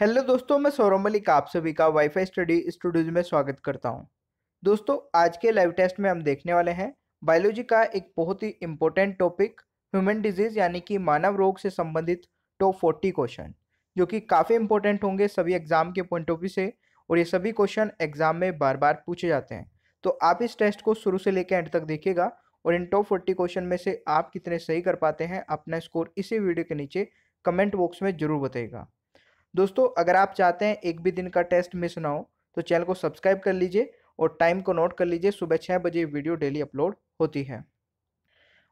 Hello दोस्तों, मैं सौरभ मलिक आप सभी का वाईफाई स्टडी स्टूडियोज में स्वागत करता हूँ। दोस्तों, आज के लाइव टेस्ट में हम देखने वाले हैं बायोलॉजी का एक बहुत ही इम्पोर्टेंट टॉपिक ह्यूमन डिज़ीज़ यानी कि मानव रोग से संबंधित टॉप फोर्टी क्वेश्चन जो कि काफ़ी इंपॉर्टेंट होंगे सभी एग्ज़ाम के पॉइंट ऑफ़ व्यू से और ये सभी क्वेश्चन एग्ज़ाम में बार बार पूछे जाते हैं। तो आप इस टेस्ट को शुरू से लेकर एंड तक देखिएगा और इन टॉप फोर्टी क्वेश्चन में से आप कितने सही कर पाते हैं अपना स्कोर इसी वीडियो के नीचे कमेंट बॉक्स में ज़रूर बताइएगा। दोस्तों, अगर आप चाहते हैं एक भी दिन का टेस्ट मिस ना हो तो चैनल को सब्सक्राइब कर लीजिए और टाइम को नोट कर लीजिए, सुबह छः बजे वीडियो डेली अपलोड होती है।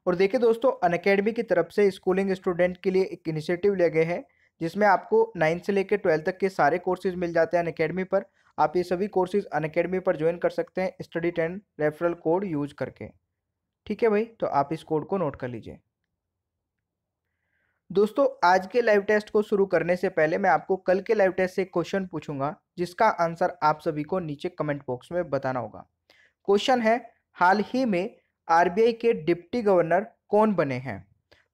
और देखिए दोस्तों अन की तरफ़ से स्कूलिंग स्टूडेंट के लिए एक इनिशिएटिव ले गए हैं, जिसमें आपको नाइन्थ से लेकर ट्वेल्थ तक के सारे कोर्सेज मिल जाते हैं अन पर। आप ये सभी कोर्सेज अन पर ज्वाइन कर सकते हैं, study ten referral code use करके। ठीक है भाई? तो आप इस कोड को नोट कर लीजिए। दोस्तों, आज के लाइव टेस्ट को शुरू करने से पहले मैं आपको कल के लाइव टेस्ट से क्वेश्चन पूछूँगा, जिसका आंसर आप सभी को नीचे कमेंट बॉक्स में बताना होगा। क्वेश्चन है, हाल ही में आरबीआई के डिप्टी गवर्नर कौन बने हैं?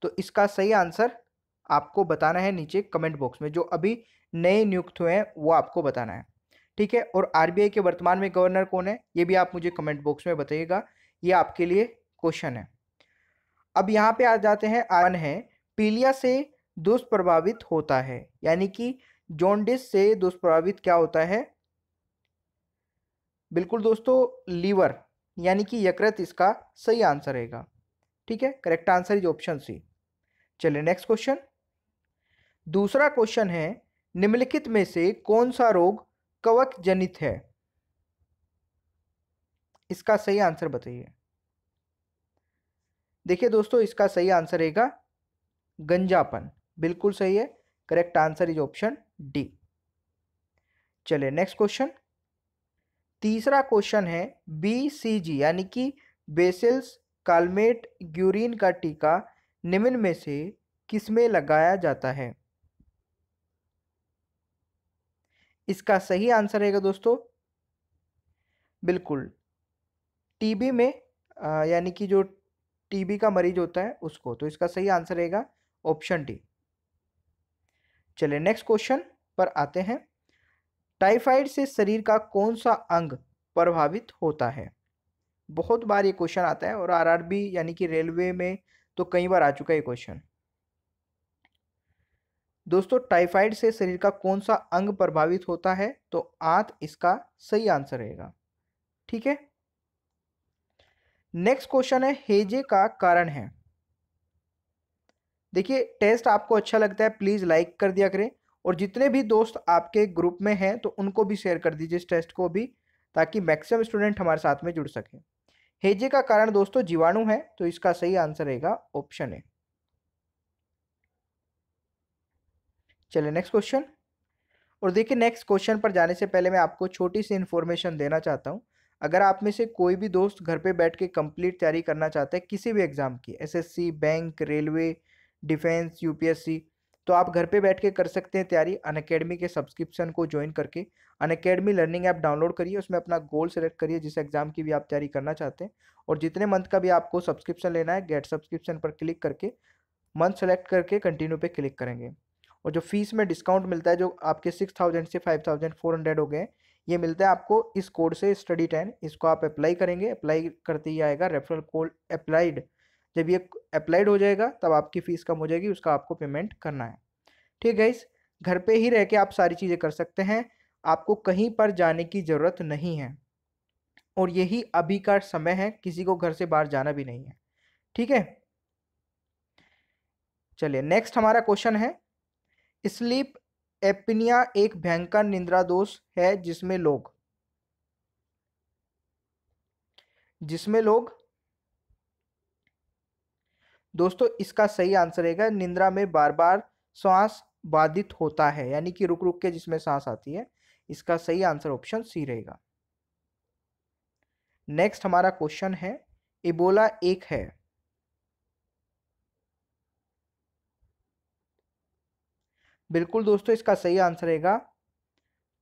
तो इसका सही आंसर आपको बताना है नीचे कमेंट बॉक्स में। जो अभी नए नियुक्त हुए हैं, वो आपको बताना है। ठीक है, और आरबीआई के वर्तमान में गवर्नर कौन है, ये भी आप मुझे कमेंट बॉक्स में बताइएगा। ये आपके लिए क्वेश्चन है। अब यहाँ पे आ जाते हैं आन है पीलिया से दुष्प्रभावित होता है। यानी कि जॉन्डिस से दुष्प्रभावित क्या होता है? बिल्कुल दोस्तों, लीवर, यानी कि यकृत इसका सही आंसर रहेगा। ठीक है? Correct answer is option C. चलिए नेक्स्ट क्वेश्चन। दूसरा क्वेश्चन है, निम्नलिखित में से कौन सा रोग कवक जनित है? इसका सही आंसर बताइए। देखिए दोस्तों, इसका सही आंसर रहेगा गंजापन। बिल्कुल सही है। Correct answer is option D. चलिए नेक्स्ट क्वेश्चन। तीसरा क्वेश्चन है बी सी जी, यानी कि बेसिल्स, कालमेट ग्यूरिन का टीका निम्न में से किसमें लगाया जाता है? इसका सही आंसर रहेगा दोस्तों। बिल्कुल। टीबी में यानी कि जो टीबी का मरीज़ होता है उसको तो इसका सही आंसर रहेगा ऑप्शन डी। चलिए नेक्स्ट क्वेश्चन पर आते हैं। टाइफाइड से शरीर का कौन सा अंग प्रभावित होता है? बहुत बार ये क्वेश्चन आता है और आरआरबी यानी कि रेलवे में तो कई बार आ चुका है ये क्वेश्चन। दोस्तों, टाइफाइड से शरीर का कौन सा अंग प्रभावित होता है? तो आंत इसका सही आंसर रहेगा। ठीक है? नेक्स्ट क्वेश्चन है, हेजे का कारण है। देखिए, टेस्ट आपको अच्छा लगता है, प्लीज़ लाइक कर दिया करें और जितने भी दोस्त आपके ग्रुप में हैं तो उनको भी शेयर कर दीजिए इस टेस्ट को भी, ताकि मैक्सिमम स्टूडेंट हमारे साथ में जुड़ सके। हेजे का कारण दोस्तों, जीवाणु है तो इसका सही आंसर रहेगा ऑप्शन ए। चलिए नेक्स्ट क्वेश्चन और देखिए नेक्स्ट क्वेश्चन पर जाने से पहले मैं आपको छोटी सी इन्फॉर्मेशन देना चाहता हूँ। अगर आप में से कोई भी दोस्त घर पे बैठ के कंप्लीट तैयारी करना चाहता है, किसी भी एग्ज़ाम की SSC bank railway defence, UPSC तो आप घर पे बैठ के कर सकते हैं तैयारी अन अकेडमी के सब्सक्रिप्शन को ज्वाइन करके। Unacademy learning app download करिए, उसमें अपना गोल सेलेक्ट करिए, जिस एग्ज़ाम की भी आप तैयारी करना चाहते हैं। और जितने मंथ का भी आपको सब्सक्रिप्शन लेना है गेट सब्सक्रिप्शन पर क्लिक करके मंथ सेलेक्ट करके कंटिन्यू पे क्लिक करेंगे। और जो फ़ीस में डिस्काउंट मिलता है, जो आपके सिक्स थाउज़ेंड से फाइव थाउज़ेंड फोर हंड्रेड हो गए ये मिलता है आपको इस कोड से स्टडी टेन इसको आप अप्लाई करेंगे। अप्लाई करते ही आएगा रेफरल कोड अप्लाइड जब ये अप्लाइड हो जाएगा, तब आपकी फ़ीस कम हो जाएगी, उसका आपको पेमेंट करना है। ठीक है इस घर पे ही रह के आप सारी चीज़ें कर सकते हैं, आपको कहीं पर जाने की ज़रूरत नहीं है। और यही अभी का समय है, किसी को घर से बाहर जाना भी नहीं है। ठीक है? चलिए नेक्स्ट हमारा क्वेश्चन है, स्लीप एपिनिया एक भयंकर निंद्रा दोष है जिसमें लोग जिसमें लोग दोस्तों, इसका सही आंसर रहेगा, निंद्रा में बार बार श्वास बाधित होता है, यानी कि रुक रुक के जिसमें सांस आती है, इसका सही आंसर ऑप्शन सी रहेगा। नेक्स्ट हमारा क्वेश्चन है, इबोला एक है। बिल्कुल दोस्तों, इसका सही आंसर रहेगा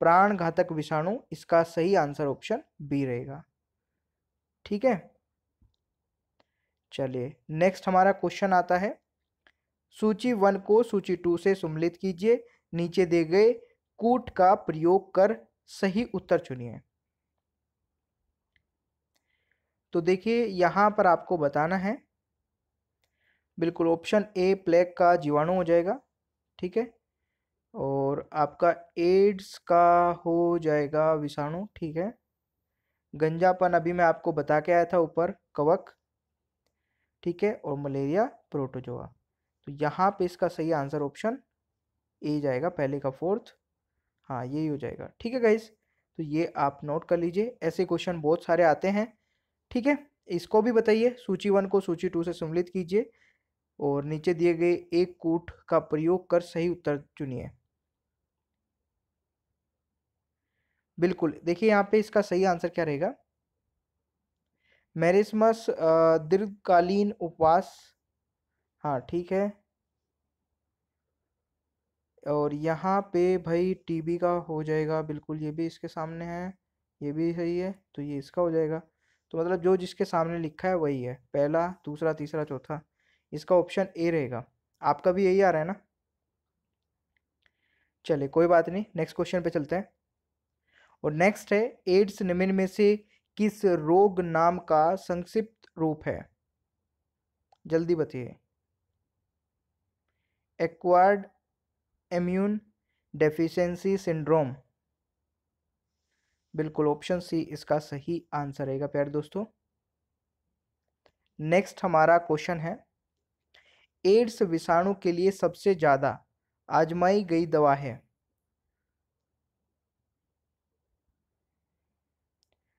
प्राण घातक विषाणु, इसका सही आंसर ऑप्शन बी रहेगा। ठीक है? चलिए नेक्स्ट हमारा क्वेश्चन आता है। सूची वन को सूची टू से सम्मिलित कीजिए। नीचे दिए गए कूट का प्रयोग कर सही उत्तर चुनिए। तो देखिए, यहाँ पर आपको बताना है। बिल्कुल ऑप्शन ए प्लेग का जीवाणु हो जाएगा, ठीक है? और आपका एड्स का हो जाएगा विषाणु, ठीक है? गंजापन अभी मैं आपको बता के आया था ऊपर, कवक। ठीक है, और मलेरिया प्रोटोजोआ। तो यहाँ पे इसका सही आंसर ऑप्शन ए जाएगा, पहले का फोर्थ। हाँ यही हो जाएगा। ठीक है गाइज़ तो ये आप नोट कर लीजिए। ऐसे क्वेश्चन बहुत सारे आते हैं। ठीक है? इसको भी बताइए। सूची वन को सूची टू से सम्मिलित कीजिए। और नीचे दिए गए एक कूट का प्रयोग कर सही उत्तर चुनिए। बिल्कुल। देखिए, यहाँ पे इसका सही आंसर क्या रहेगा? मेरिस्मस दीर्घकालीन उपवास। हाँ ठीक है। और यहाँ पे भाई टीबी का हो जाएगा, बिल्कुल ये भी इसके सामने है, ये भी सही है तो ये इसका हो जाएगा। तो मतलब जो जिसके सामने लिखा है वही है, पहला, दूसरा, तीसरा, चौथा, इसका ऑप्शन ए रहेगा। आपका भी यही आ रहा है ना? चलिए, कोई बात नहीं नेक्स्ट क्वेश्चन पे चलते हैं। और नेक्स्ट है एड्स निम्न में से किस रोग नाम का संक्षिप्त रूप है? जल्दी बताइए। Acquired immune deficiency syndrome. बिल्कुल, ऑप्शन सी इसका सही आंसर रहेगा, प्यारे दोस्तों। नेक्स्ट हमारा क्वेश्चन है, एड्स विषाणु के लिए सबसे ज़्यादा आजमाई गई दवा है।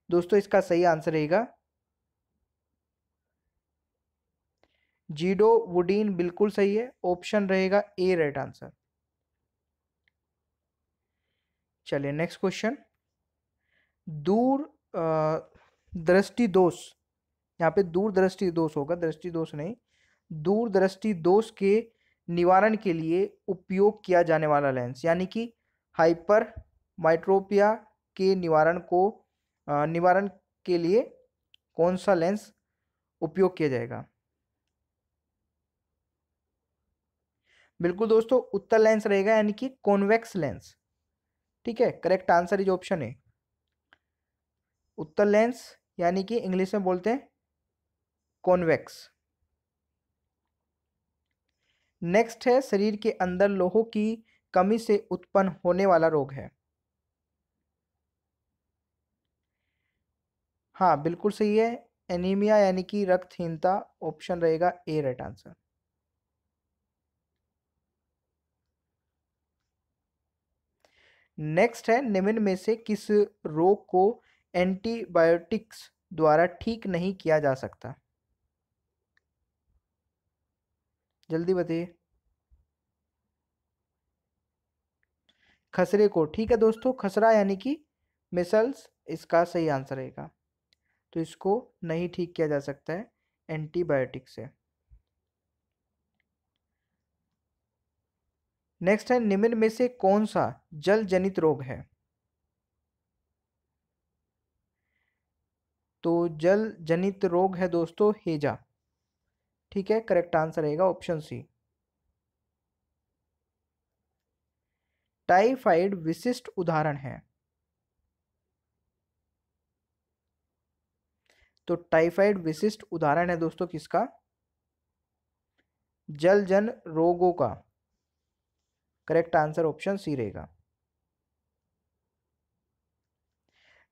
दोस्तों, इसका सही आंसर रहेगा। जीडो वुडीन बिल्कुल सही है। ऑप्शन रहेगा ए, राइट आंसर। चलिए, नेक्स्ट क्वेश्चन। दूर दृष्टि दोष। यहाँ पे दूर दृष्टि दोष होगा, दृष्टि दोष नहीं। दूर दृष्टि दोष के निवारण के लिए उपयोग किया जाने वाला लेंस यानी कि हाइपर माइट्रोपिया के निवारण को निवारण के लिए कौन सा लेंस उपयोग किया जाएगा? बिल्कुल दोस्तों उत्तर लेंस रहेगा, यानी कि कॉन्वेक्स लेंस। ठीक है, करेक्ट आंसर इज़ ऑप्शन है। उत्तर लेंस, यानी कि इंग्लिश में बोलते हैं कॉन्वेक्स। नेक्स्ट है, शरीर के अंदर लोहों की कमी से उत्पन्न होने वाला रोग है। हाँ बिल्कुल सही है। एनीमिया यानी कि रक्तहीनता ऑप्शन रहेगा ए राइट आंसर। नेक्स्ट है, निम्न में से किस रोग को एंटीबायोटिक्स द्वारा ठीक नहीं किया जा सकता? जल्दी बताइए। खसरे को, ठीक है दोस्तों, खसरा यानी कि मिसल्स, इसका सही आंसर रहेगा। तो इसको नहीं ठीक किया जा सकता है एंटीबायोटिक से। नेक्स्ट है, निम्न में से कौन सा जल जनित रोग है? तो जल जनित रोग है दोस्तों, हेजा। ठीक है, करेक्ट आंसर रहेगा ऑप्शन सी। टाइफाइड विशिष्ट उदाहरण है। तो टाइफाइड विशिष्ट उदाहरण है दोस्तों किसका? जल जन रोगों का। करेक्ट आंसर ऑप्शन सी रहेगा।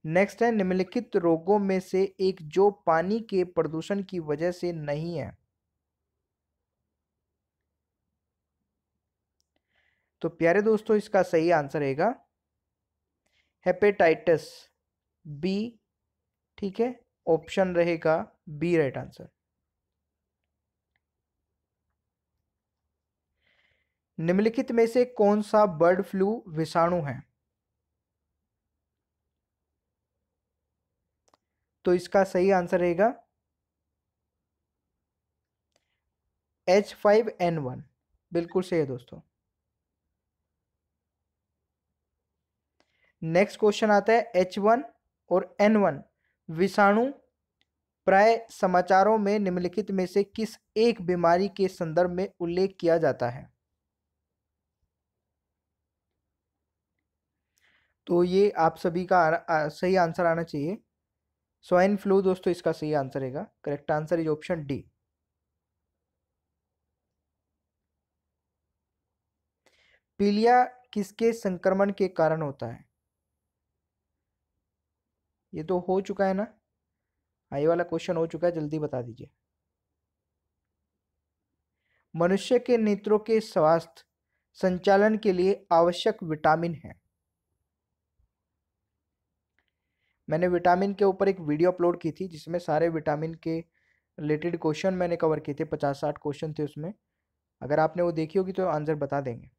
नेक्स्ट है, निम्नलिखित रोगों में से एक जो पानी के प्रदूषण की वजह से नहीं है। तो प्यारे दोस्तों, इसका सही आंसर रहेगा। हेपेटाइटिस बी ठीक है? ऑप्शन रहेगा बी राइट आंसर। निम्नलिखित में से कौन सा बर्ड फ्लू विषाणु है? तो इसका सही आंसर रहेगा एच फाइव एन वन बिल्कुल सही है दोस्तों। नेक्स्ट क्वेश्चन आता है एच वन और एन वन विषाणु प्राय समाचारों में निम्नलिखित में से किस एक बीमारी के संदर्भ में उल्लेख किया जाता है? तो ये आप सभी का आ, आ, सही आंसर आना चाहिए। स्वाइन फ्लू दोस्तों इसका सही आंसर रहेगा। Correct answer is option D. पीलिया किसके संक्रमण के कारण होता है? ये तो हो चुका है ना? आई वाला क्वेश्चन हो चुका है, जल्दी बता दीजिए। मनुष्य के नेत्रों के स्वास्थ्य संचालन के लिए आवश्यक विटामिन है। मैंने विटामिन के ऊपर एक वीडियो अपलोड की थी, जिसमें सारे विटामिन के रिलेटेड क्वेश्चन मैंने कवर किए थे, पचास साठ क्वेश्चन थे उसमें। अगर आपने वो देखी होगी तो आंसर बता देंगे।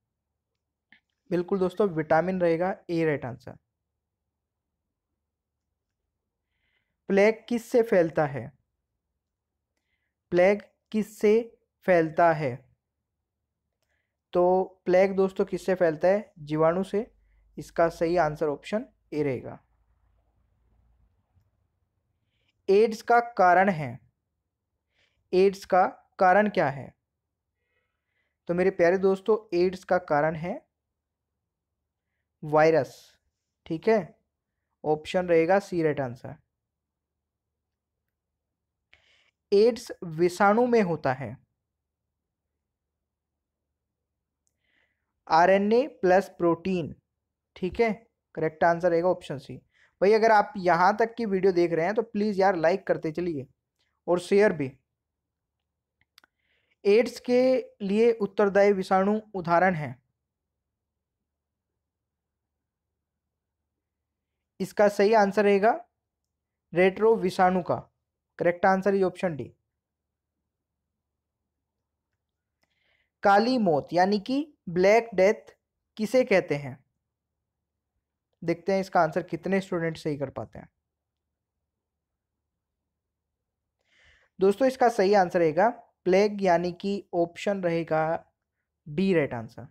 बिल्कुल दोस्तों, विटामिन रहेगा ए राइट आंसर प्लेग किस से फैलता है? प्लेग किस से फैलता है? तो प्लेग दोस्तों किससे फैलता है? जीवाणु से। इसका सही आंसर ऑप्शन ए रहेगा। एड्स का कारण है। एड्स का कारण क्या है? तो मेरे प्यारे दोस्तों, एड्स का कारण है वायरस। ठीक है? ऑप्शन रहेगा सी राइट आंसर। एड्स विषाणु में होता है। आरएनए प्लस प्रोटीन, ठीक है? करेक्ट आंसर रहेगा ऑप्शन सी। भाई, अगर आप यहाँ तक की वीडियो देख रहे हैं तो प्लीज़ यार लाइक करते चलिए और शेयर भी। एड्स के लिए उत्तरदायी विषाणु उदाहरण है। इसका सही आंसर रहेगा रेट्रो विषाणु का। Correct answer is option D काली मौत, यानी कि ब्लैक डेथ किसे कहते हैं? देखते हैं इसका आंसर कितने स्टूडेंट सही कर पाते हैं। दोस्तों, इसका सही आंसर रहेगा प्लेग यानी कि ऑप्शन रहेगा बी राइट आंसर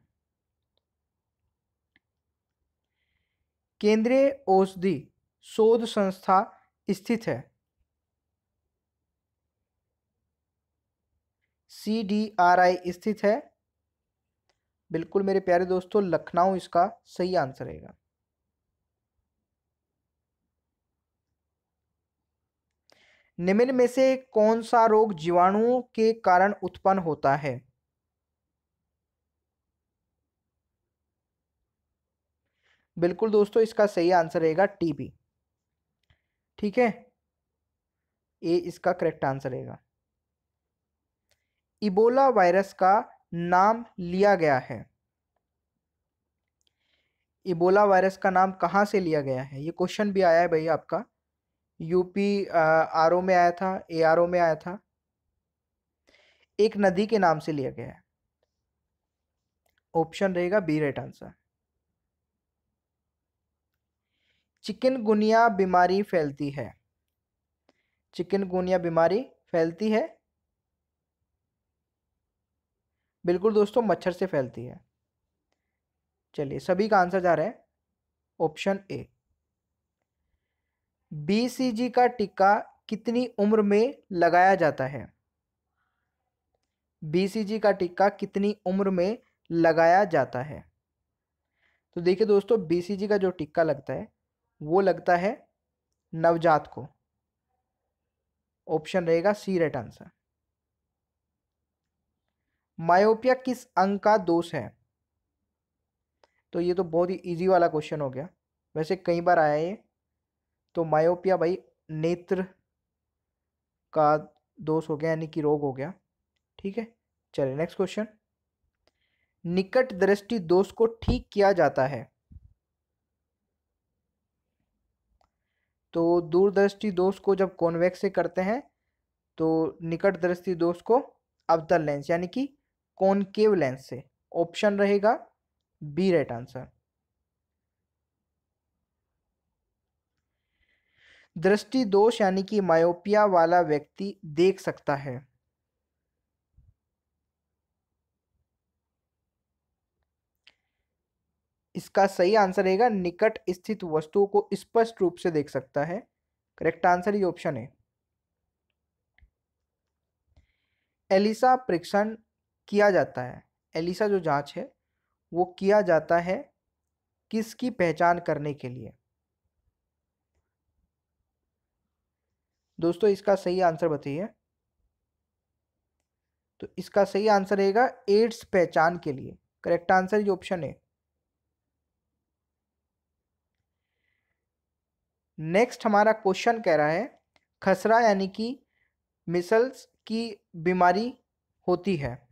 केंद्रीय औषधि शोध संस्था स्थित है। सी डी आर आई स्थित है। बिल्कुल मेरे प्यारे दोस्तों, लखनऊ इसका सही आंसर रहेगा। निम्न में से कौन सा रोग जीवाणुओं के कारण उत्पन्न होता है? बिल्कुल दोस्तों, इसका सही आंसर रहेगा टीबी ठीक है? ए इसका करेक्ट आंसर रहेगा। इबोला वायरस का नाम लिया गया है। इबोला वायरस का नाम कहाँ से लिया गया है? ये क्वेश्चन भी आया है भाई आपका। यूपी आरओ में आया था ए आर में आया था। एक नदी के नाम से लिया गया है। ऑप्शन रहेगा बी राइट आंसर। चिकनगुनिया बीमारी फैलती है। चिकनगुनिया बीमारी फैलती है। बिल्कुल दोस्तों, मच्छर से फैलती है। चलिए, सभी का आंसर जा रहा है, ऑप्शन ए। बीसीजी का टीका कितनी उम्र में लगाया जाता है? बीसीजी का टीका कितनी उम्र में लगाया जाता है? तो देखिए दोस्तों बीसीजी का जो टीका लगता है, वो लगता है नवजात को। ऑप्शन रहेगा सी राइट आंसर। मायोपिया किस अंग का दोष है? तो ये तो बहुत ही इजी वाला क्वेश्चन हो गया। वैसे कई बार आया ये। तो मायोपिया भाई नेत्र का दोष हो गया, यानी कि रोग हो गया। ठीक है, चलिए नेक्स्ट क्वेश्चन निकट दृष्टि दोष को ठीक किया जाता है। तो दूरदृष्टि दोष को जब कॉन्वेक्स से करते हैं तो निकट दृष्टि दोष को अवतल लेंस यानी कि कॉनकेव लेंस से? ऑप्शन रहेगा बी राइट आंसर। दृष्टि दोष यानी कि मायोपिया वाला व्यक्ति देख सकता है। इसका सही आंसर रहेगा, निकट स्थित वस्तुओं को स्पष्ट रूप से देख सकता है। करेक्ट आंसर ये ऑप्शन है। एलिसा परीक्षण किया जाता है। एलिसा जो जाँच है, वो किया जाता है किसकी पहचान करने के लिए? दोस्तों, इसका सही आंसर बताइए। तो इसका सही आंसर रहेगा एड्स पहचान के लिए। करेक्ट आंसर जो ऑप्शन है। नेक्स्ट हमारा क्वेश्चन कह रहा है, खसरा यानी कि मिसल्स की बीमारी होती है।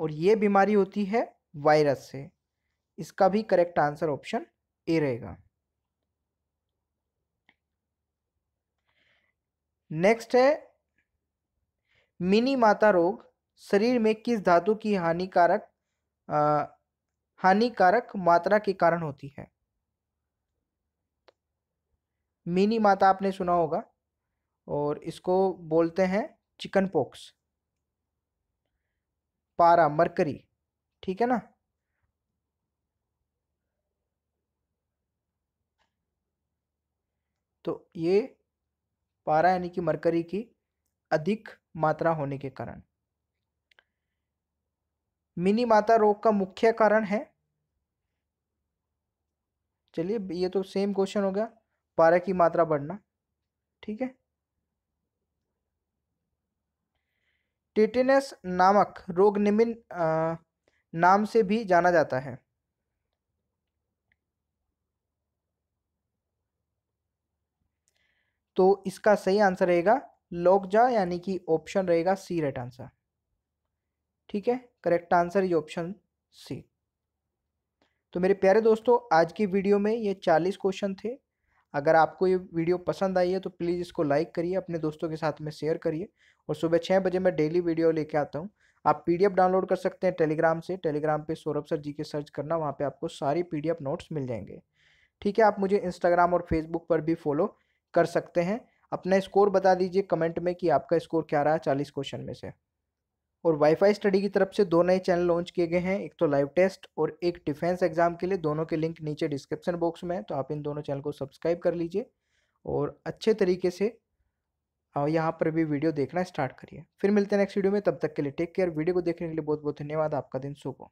और ये बीमारी होती है वायरस से। इसका भी करेक्ट आंसर ऑप्शन ए रहेगा। नेक्स्ट है, मिनी माता रोग शरीर में किस धातु की हानिकारक हानिकारक मात्रा के कारण होती है? मिनी माता आपने सुना होगा और इसको बोलते हैं चिकन पॉक्स पारा मरकरी, ठीक है ना? तो ये पारा यानी कि मरकरी की अधिक मात्रा होने के कारण। मिनी माता रोग का मुख्य कारण है। चलिए, ये तो सेम क्वेश्चन हो गया। पारा की मात्रा बढ़ना, ठीक है? टेटेनस नामक रोग निम्न नाम से भी जाना जाता है। तो इसका सही आंसर रहेगा लोकजा यानी कि ऑप्शन रहेगा सी, राइट आंसर। ठीक है? करेक्ट आंसर ये ऑप्शन सी। तो मेरे प्यारे दोस्तों, आज की वीडियो में ये चालीस क्वेश्चन थे। अगर आपको ये वीडियो पसंद आई है तो प्लीज़ इसको लाइक करिए, अपने दोस्तों के साथ में शेयर करिए और सुबह छः बजे मैं डेली वीडियो लेके आता हूँ। आप पीडीएफ डाउनलोड कर सकते हैं टेलीग्राम से, टेलीग्राम पे सौरभ सर जी के सर्च करना, वहाँ पे आपको सारी पीडीएफ नोट्स मिल जाएँगे। ठीक है, आप मुझे इंस्टाग्राम और फेसबुक पर भी फॉलो कर सकते हैं। अपना स्कोर बता दीजिए कमेंट में कि आपका स्कोर क्या रहा है चालीस क्वेश्चन में से। और वाईफाई स्टडी की तरफ़ से दो नए चैनल लॉन्च किए गए हैं। एक तो लाइव टेस्ट और एक डिफेंस एग्ज़ाम के लिए। दोनों के लिंक नीचे डिस्क्रिप्शन बॉक्स में है तो आप इन दोनों चैनल को सब्सक्राइब कर लीजिए और अच्छे तरीके से यहाँ पर भी वीडियो देखना स्टार्ट करिए। फिर मिलते हैं नेक्स्ट वीडियो में। तब तक के लिए टेक केयर वीडियो को देखने के लिए बहुत बहुत धन्यवाद। आपका दिन शुभ हो।